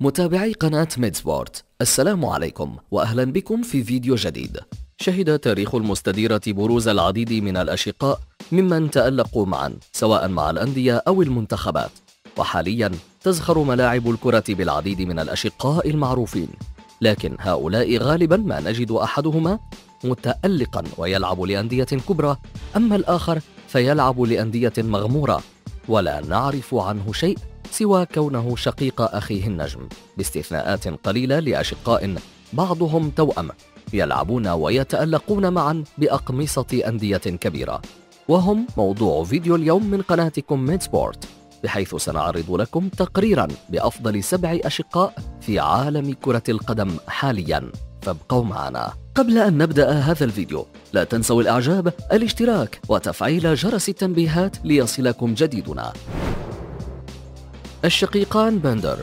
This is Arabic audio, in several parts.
متابعي قناة ميد سبورت السلام عليكم وأهلا بكم في فيديو جديد. شهد تاريخ المستديرة بروز العديد من الأشقاء ممن تألقوا معا سواء مع الأندية أو المنتخبات. وحاليا تزخر ملاعب الكرة بالعديد من الأشقاء المعروفين. لكن هؤلاء غالبا ما نجد أحدهما متألقا ويلعب لأندية كبرى. أما الآخر فيلعب لأندية مغمورة. ولا نعرف عنه شيء. سوى كونه شقيق أخيه النجم. باستثناءات قليلة لأشقاء بعضهم توأم. يلعبون ويتألقون معا بأقمصة أندية كبيرة. وهم موضوع فيديو اليوم من قناتكم ميد سبورت بحيث سنعرض لكم تقريرا بأفضل سبع أشقاء في عالم كرة القدم حاليا. فابقوا معنا. قبل أن نبدأ هذا الفيديو لا تنسوا الإعجاب الاشتراك وتفعيل جرس التنبيهات ليصلكم جديدنا. الشقيقان بندر.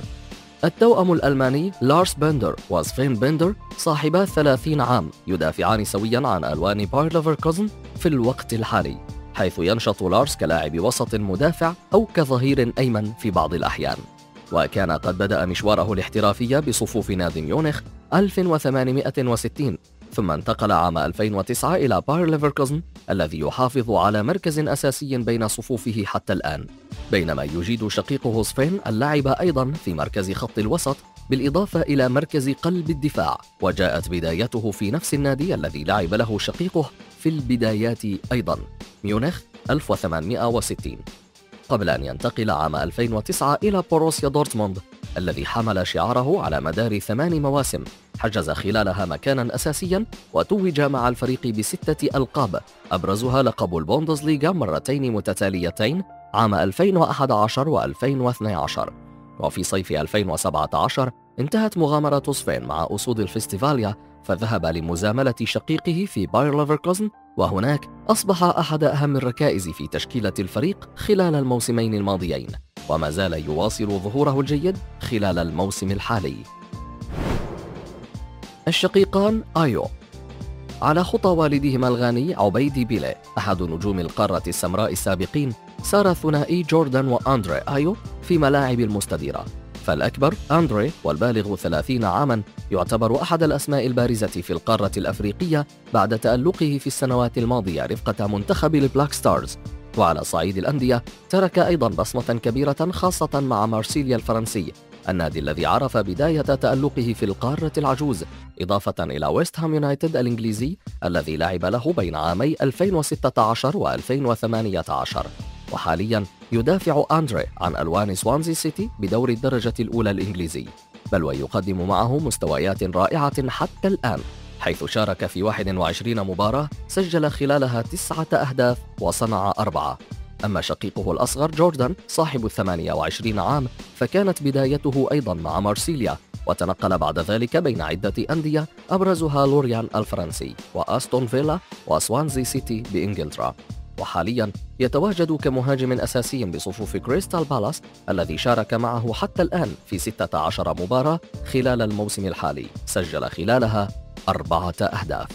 التوأم الألماني لارس بندر وسفين بندر صاحبا 30 عام يدافعان سويا عن ألوان باير ليفركوزن في الوقت الحالي حيث ينشط لارس كلاعب وسط مدافع أو كظهير أيمن في بعض الأحيان. وكان قد بدأ مشواره الاحترافي بصفوف نادي ميونخ 1860 ثم انتقل عام 2009 إلى باير ليفركوزن الذي يحافظ على مركز أساسي بين صفوفه حتى الآن. بينما يجيد شقيقه سفين اللعب أيضا في مركز خط الوسط بالإضافة إلى مركز قلب الدفاع وجاءت بدايته في نفس النادي الذي لعب له شقيقه في البدايات أيضا. ميونخ 1860 قبل أن ينتقل عام 2009 إلى بوروسيا دورتموند الذي حمل شعاره على مدار ثمان مواسم. حجز خلالها مكانا أساسيا وتوج مع الفريق بستة ألقاب. أبرزها لقب البوندسليغا مرتين متتاليتين عام 2011 و2012 وفي صيف 2017 انتهت مغامرة سفين مع أسود الفستيفاليا فذهب لمزاملة شقيقه في باير ليفركوزن وهناك أصبح أحد أهم الركائز في تشكيلة الفريق خلال الموسمين الماضيين. وما زال يواصل ظهوره الجيد خلال الموسم الحالي. الشقيقان آيو. على خطى والدهما الغاني عبيدي بيليه أحد نجوم القارة السمراء السابقين سار ثنائي جوردان وأندري آيو في ملاعب المستديرة. فالأكبر أندري والبالغ 30 عاما يعتبر أحد الأسماء البارزة في القارة الأفريقية بعد تألقه في السنوات الماضية رفقة منتخب البلاك ستارز. وعلى صعيد الأندية ترك أيضا بصمة كبيرة خاصة مع مارسيليا الفرنسي النادي الذي عرف بداية تألقه في القارة العجوز إضافة إلى ويست هام يونايتد الإنجليزي الذي لعب له بين عامي 2016 و 2018 وحاليا يدافع أندري عن ألوان سوانزي سيتي بدور الدرجة الأولى الإنجليزي بل ويقدم معه مستويات رائعة حتى الآن حيث شارك في 21 مباراة سجل خلالها تسعة أهداف وصنع أربعة. أما شقيقه الأصغر جوردان صاحب الثمانية وعشرين عام فكانت بدايته أيضا مع مارسيليا وتنقل بعد ذلك بين عدة أندية أبرزها لوريان الفرنسي وأستون فيلا وسوانزي سيتي بإنجلترا. وحاليا يتواجد كمهاجم أساسي بصفوف كريستال بالاس الذي شارك معه حتى الآن في 16 مباراة خلال الموسم الحالي سجل خلالها أربعة أهداف.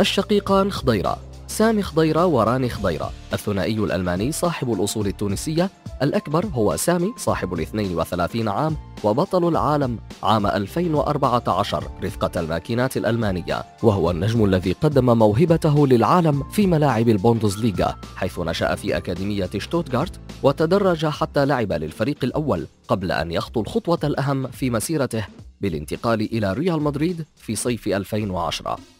الشقيقان خضيرة. سامي خضيرة وراني خضيرة الثنائي الألماني صاحب الأصول التونسية الأكبر هو سامي صاحب الاثنين وثلاثين عام وبطل العالم عام 2014 رفقة الماكينات الألمانية وهو النجم الذي قدم موهبته للعالم في ملاعب البوندسليغا حيث نشأ في أكاديمية شتوتغارت وتدرج حتى لعب للفريق الأول قبل أن يخطو الخطوة الأهم في مسيرته بالانتقال إلى ريال مدريد في صيف 2010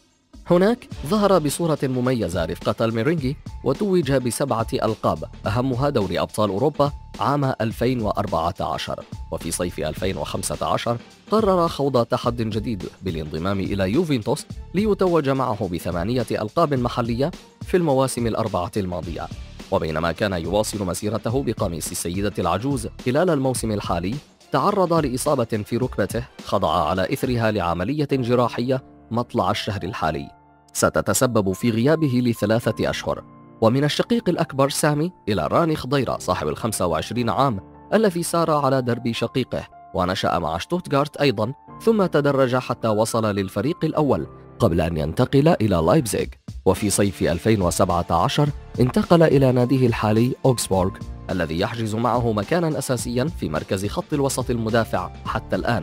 هناك ظهر بصورة مميزة رفقة الميرينجي وتوج بسبعة ألقاب أهمها دوري أبطال أوروبا عام 2014 وفي صيف 2015 قرر خوض تحد جديد بالانضمام إلى يوفنتوس ليتوج معه بثمانية ألقاب محلية في المواسم الأربعة الماضية. وبينما كان يواصل مسيرته بقميص السيدة العجوز خلال الموسم الحالي تعرض لإصابة في ركبته خضع على إثرها لعملية جراحية مطلع الشهر الحالي. ستتسبب في غيابه لثلاثة أشهر. ومن الشقيق الأكبر سامي إلى راني خضيرة صاحب الخمسة وعشرين عام الذي سار على درب شقيقه ونشأ مع شتوتغارت أيضا ثم تدرج حتى وصل للفريق الأول قبل أن ينتقل إلى لايبزيغ. وفي صيف 2017 انتقل إلى ناديه الحالي أوكسبورغ الذي يحجز معه مكانا أساسيا في مركز خط الوسط المدافع حتى الآن.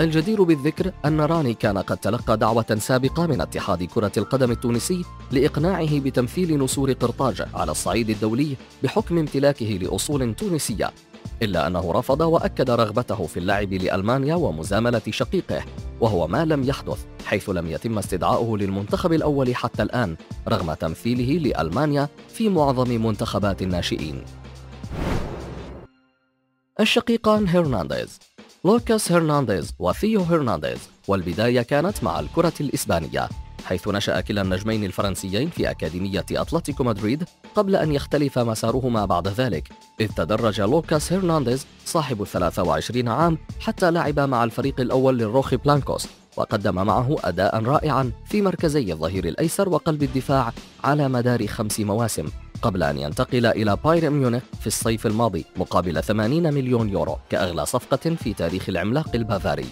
الجدير بالذكر أن راني كان قد تلقى دعوة سابقة من اتحاد كرة القدم التونسي لإقناعه بتمثيل نسور قرطاج على الصعيد الدولي بحكم امتلاكه لأصول تونسية إلا أنه رفض وأكد رغبته في اللعب لألمانيا ومزاملة شقيقه وهو ما لم يحدث حيث لم يتم استدعاؤه للمنتخب الأول حتى الآن رغم تمثيله لألمانيا في معظم منتخبات الناشئين. الشقيقان هرنانديز لوكاس هرنانديز وثيو هرنانديز والبداية كانت مع الكرة الإسبانية حيث نشأ كلا النجمين الفرنسيين في أكاديمية أتلتيكو مدريد قبل أن يختلف مسارهما بعد ذلك إذ تدرج لوكاس هرنانديز صاحب 23 عام حتى لعب مع الفريق الأول للروخي بلانكوس وقدم معه أداء رائعا في مركزي الظهير الأيسر وقلب الدفاع على مدار خمس مواسم. قبل أن ينتقل إلى بايرن ميونخ في الصيف الماضي مقابل 80 مليون يورو كأغلى صفقة في تاريخ العملاق البافاري.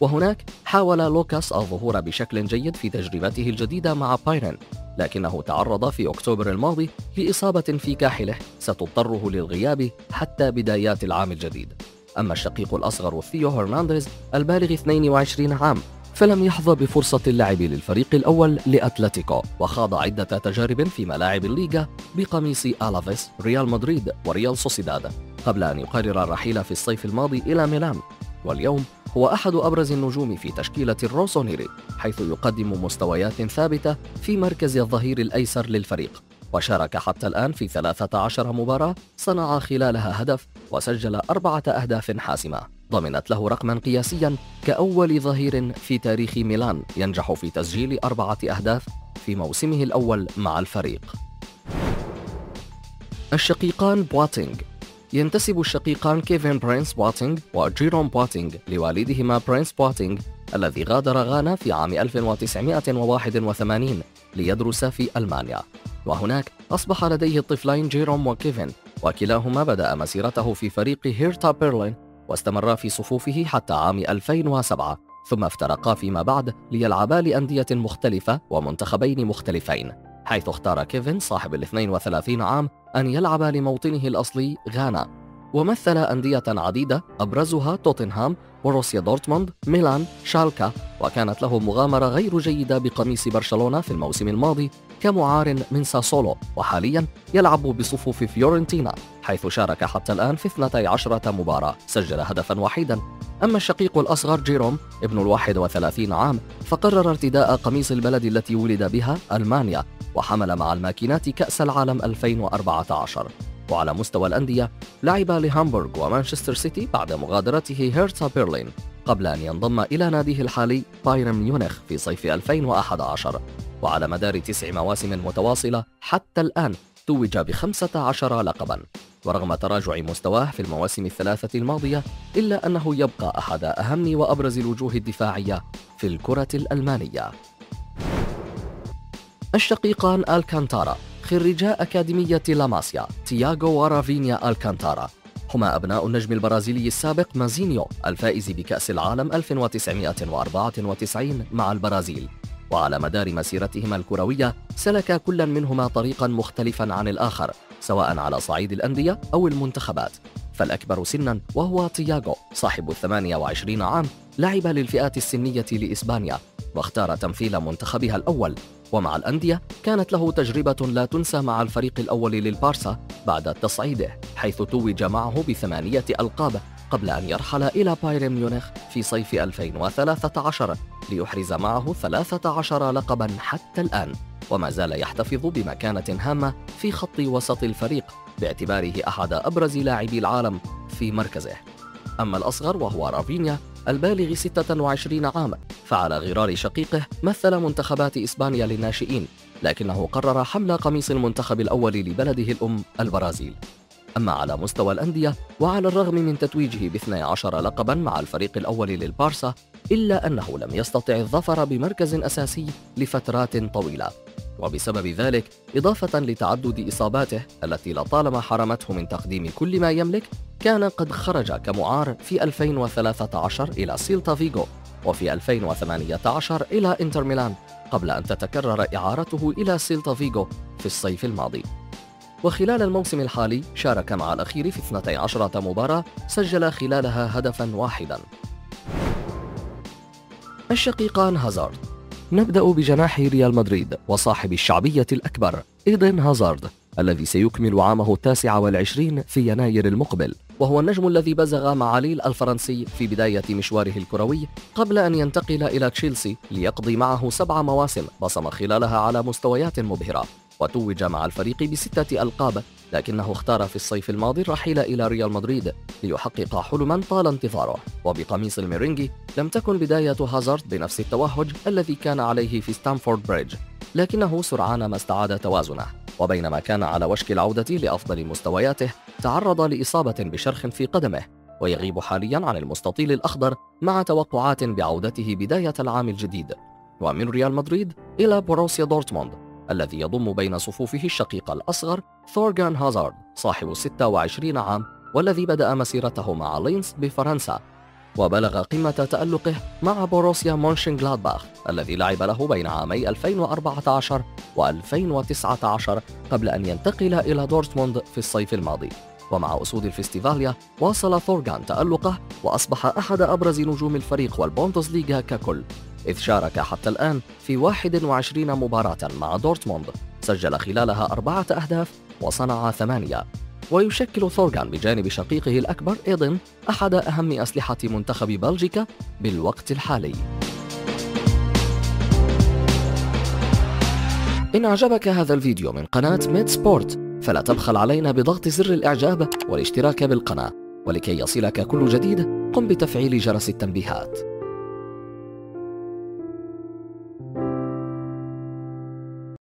وهناك حاول لوكاس الظهور بشكل جيد في تجربته الجديدة مع بايرن لكنه تعرض في أكتوبر الماضي لإصابة في كاحله ستضطره للغياب حتى بدايات العام الجديد. أما الشقيق الأصغر ثيو هرنانديز البالغ 22 عام فلم يحظى بفرصة اللعب للفريق الأول لأتلتيكو وخاض عدة تجارب في ملاعب الليغا بقميص ألافيس ريال مدريد وريال سوسيداد. قبل أن يقرر الرحيل في الصيف الماضي إلى ميلان. واليوم هو أحد أبرز النجوم في تشكيلة الروسونيري حيث يقدم مستويات ثابتة في مركز الظهير الأيسر للفريق. وشارك حتى الآن في 13 مباراة صنع خلالها هدف وسجل أربعة أهداف حاسمة. ضمنت له رقما قياسيا كأول ظهير في تاريخ ميلان ينجح في تسجيل أربعة أهداف في موسمه الأول مع الفريق. الشقيقان بواتينغ. ينتسب الشقيقان كيفن برينس بواتينغ وجيروم بواتينغ لوالدهما برينس بواتينغ الذي غادر غانا في عام 1981 ليدرس في ألمانيا. وهناك أصبح لديه الطفلين جيروم وكيفن وكلاهما بدأ مسيرته في فريق هيرتا بيرلين واستمرا في صفوفه حتى عام 2007 ثم افترقا فيما بعد ليلعبا لأندية مختلفة ومنتخبين مختلفين حيث اختار كيفن صاحب ال 32 عام أن يلعب لموطنه الأصلي غانا. ومثل أندية عديدة أبرزها توتنهام وروسيا دورتموند ميلان شالكا وكانت له مغامرة غير جيدة بقميص برشلونة في الموسم الماضي كمعار من ساسولو وحاليا يلعب بصفوف فيورنتينا. حيث شارك حتى الآن في 12 مباراة. سجل هدفا وحيدا. أما الشقيق الأصغر جيروم ابن الواحد وثلاثين عام فقرر ارتداء قميص البلد التي ولد بها ألمانيا وحمل مع الماكينات كأس العالم 2014 وعلى مستوى الأندية لعب لهامبورغ ومانشستر سيتي بعد مغادرته هيرتا بيرلين قبل أن ينضم إلى ناديه الحالي بايرن ميونخ في صيف 2011 وعلى مدار تسع مواسم متواصلة حتى الآن توج بخمسة عشر لقبا. ورغم تراجع مستواه في المواسم الثلاثة الماضية إلا أنه يبقى أحد أهم وأبرز الوجوه الدفاعية في الكرة الألمانية. الشقيقان ألكانتارا خريجا أكاديمية لاماسيا تياغو ورافينيا ألكانتارا. هما أبناء النجم البرازيلي السابق مازينيو الفائز بكأس العالم 1994 مع البرازيل. وعلى مدار مسيرتهما الكروية سلك كل منهما طريقا مختلفا عن الآخر سواء على صعيد الأندية أو المنتخبات. فالأكبر سنا وهو تياغو صاحب الثمانية وعشرين عام لعب للفئات السنية لإسبانيا واختار تمثيل منتخبها الأول. ومع الأندية كانت له تجربة لا تنسى مع الفريق الأول للبارسا بعد تصعيده حيث توج معه بثمانية ألقاب قبل أن يرحل إلى بايرن ميونخ في صيف 2013 ليحرز معه 13 لقبا حتى الآن وما زال يحتفظ بمكانة هامة في خط وسط الفريق باعتباره أحد أبرز لاعبي العالم في مركزه. أما الأصغر وهو رافينيا البالغ 26 عاما فعلى غرار شقيقه مثل منتخبات إسبانيا للناشئين لكنه قرر حمل قميص المنتخب الأول لبلده الأم البرازيل. أما على مستوى الأندية وعلى الرغم من تتويجه ب 12 لقبا مع الفريق الأول للبارسا إلا أنه لم يستطع الظفر بمركز أساسي لفترات طويلة. وبسبب ذلك إضافة لتعدد إصاباته التي لطالما حرمته من تقديم كل ما يملك كان قد خرج كمعار في 2013 إلى سيلتا فيغو وفي 2018 إلى إنتر ميلان قبل أن تتكرر إعارته إلى سيلتا فيغو في الصيف الماضي. وخلال الموسم الحالي شارك مع الأخير في 12 مباراة سجل خلالها هدفا واحدا. الشقيقان هازارد نبدأ بجناح ريال مدريد وصاحب الشعبية الأكبر إيدن هازارد الذي سيكمل عامه التاسع والعشرين في يناير المقبل وهو النجم الذي بزغ مع ليل الفرنسي في بداية مشواره الكروي قبل أن ينتقل إلى تشيلسي ليقضي معه سبع مواسم بصم خلالها على مستويات مبهرة. وتوج مع الفريق بستة ألقاب لكنه اختار في الصيف الماضي الرحيل إلى ريال مدريد ليحقق حلما طال انتظاره. وبقميص الميرينجي لم تكن بداية هازارد بنفس التوهج الذي كان عليه في ستامفورد بريدج لكنه سرعان ما استعاد توازنه. وبينما كان على وشك العودة لأفضل مستوياته تعرض لإصابة بشرخ في قدمه ويغيب حاليا عن المستطيل الأخضر مع توقعات بعودته بداية العام الجديد. ومن ريال مدريد إلى بوروسيا دورتموند. الذي يضم بين صفوفه الشقيق الأصغر ثورغان هازارد صاحب 26 عام والذي بدأ مسيرته مع لينز بفرنسا. وبلغ قمة تألقه مع بوروسيا مونشنغلادباخ الذي لعب له بين عامي 2014 و2019 قبل أن ينتقل إلى دورتموند في الصيف الماضي. ومع أسود الفستيفاليا واصل ثورغان تألقه وأصبح أحد أبرز نجوم الفريق والبوندسليغا ككل. إذ شارك حتى الآن في 21 مباراة مع دورتموند. سجل خلالها أربعة أهداف وصنع ثمانية. ويشكل ثورغان بجانب شقيقه الأكبر إيدن أحد أهم أسلحة منتخب بلجيكا بالوقت الحالي. إن أعجبك هذا الفيديو من قناة ميد سبورت فلا تبخل علينا بضغط زر الإعجاب والاشتراك بالقناة ولكي يصلك كل جديد قم بتفعيل جرس التنبيهات.